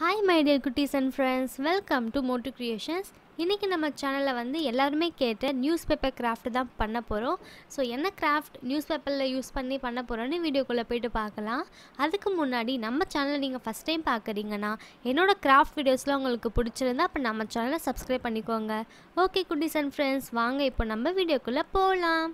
Hi my dear குட்டீஸ் and friends welcome to Motu creations இன்றைக்கி நம்ம சேனலில் வந்து எல்லாருமே கேட்ட நியூஸ் பேப்பர் கிராஃப்ட் தான் பண்ண போகிறோம் ஸோ என்ன கிராஃப்ட் நியூஸ் பேப்பரில் யூஸ் பண்ணி பண்ண போகிறோன்னு வீடியோக்குள்ளே போயிட்டு பார்க்கலாம். அதுக்கு முன்னாடி நம்ம சேனலை நீங்கள் ஃபஸ்ட் டைம் பார்க்குறீங்கன்னா என்னோட கிராஃப்ட் வீடியோஸ்லாம் உங்களுக்கு பிடிச்சிருந்தா அப்போ நம்ம சேனலை சப்ஸ்கிரைப் பண்ணிக்கோங்க. ஓகே குட்டீஸ் அண்ட் ஃப்ரெண்ட்ஸ் வாங்க இப்போ நம்ம வீடியோக்குள்ளே போகலாம்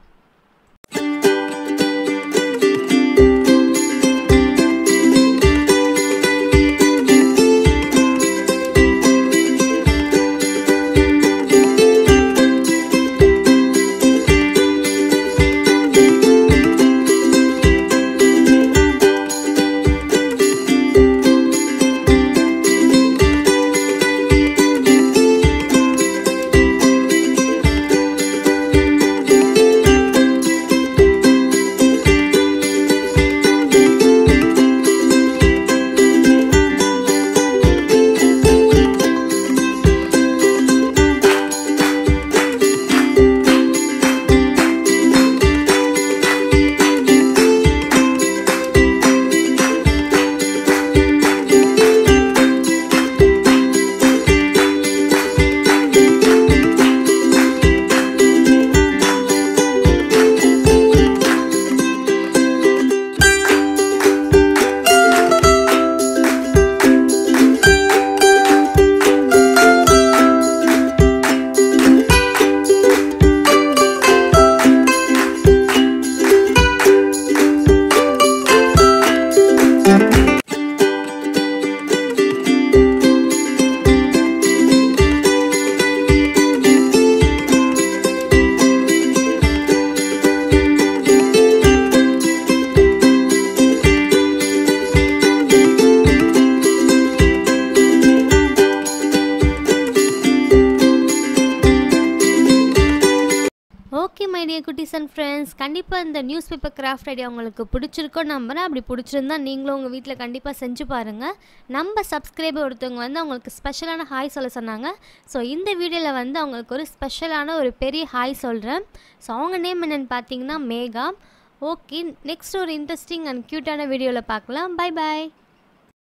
ஓகே மை குட்டிஸ் அண்ட் ஃப்ரெண்ட்ஸ் கண்டிப்பாக இந்த நியூஸ் பேப்பர் கிராஃப்ட் ஐடியா உங்களுக்கு பிடிச்சிருக்கோ நம்புறேன். அப்படி பிடிச்சிருந்தா நீங்களும் உங்கள் வீட்டில் கண்டிப்பாக செஞ்சு பாருங்கள் நம்ம சப்ஸ்கிரைபர் ஒருத்தவங்க வந்து அவங்களுக்கு ஸ்பெஷலான ஹாய் சொல்ல சொன்னாங்க. ஸோ இந்த வீடியோவில் வந்து அவங்களுக்கு ஒரு ஸ்பெஷலான ஒரு பெரிய ஹாய் சொல்கிறேன் ஸோ அவங்க நேம் என்னென்னு பார்த்தீங்கன்னா மேகா. ஓகே நெக்ஸ்ட் ஒரு இன்ட்ரெஸ்டிங் அண்ட் க்யூட்டான வீடியோவில் பார்க்கலாம் பை பாய்